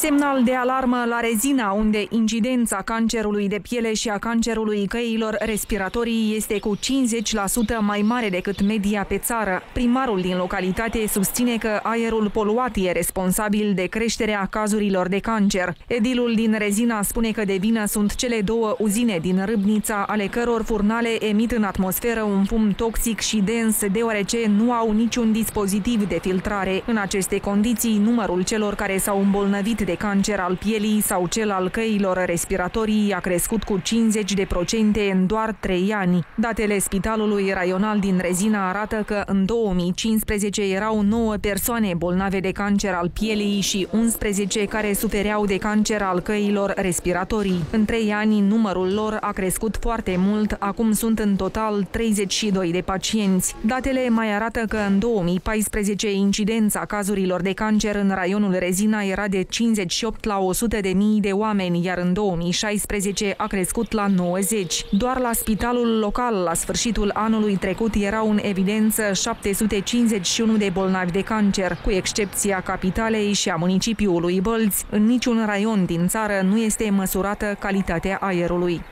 Semnal de alarmă la rezina, unde incidența cancerului de piele și a cancerului căilor respiratorii este cu 50% mai mare decât media pe țară. Primarul din localitate susține că aerul poluat e responsabil de creșterea cazurilor de cancer. Edilul din rezina spune că de vină sunt cele două uzine din Râbnița, ale căror furnale emit în atmosferă un fum toxic și dens, deoarece nu au niciun dispozitiv de filtrare. În aceste condiții, numărul celor care s-au îmbolnăvit de cancer al pielii sau cel al căilor respiratorii a crescut cu 50% în doar 3 ani. Datele Spitalului Raional din Rezina arată că în 2015 erau 9 persoane bolnave de cancer al pielii și 11 care sufereau de cancer al căilor respiratorii. În 3 ani numărul lor a crescut foarte mult, acum sunt în total 32 de pacienți. Datele mai arată că în 2014 incidența cazurilor de cancer în raionul Rezina era de 58 la 100 de mii de oameni, iar în 2016 a crescut la 90. Doar la spitalul local, la sfârșitul anului trecut, erau în evidență 751 de bolnavi de cancer, cu excepția capitalei și a municipiului Bălți. În niciun raion din țară nu este măsurată calitatea aerului.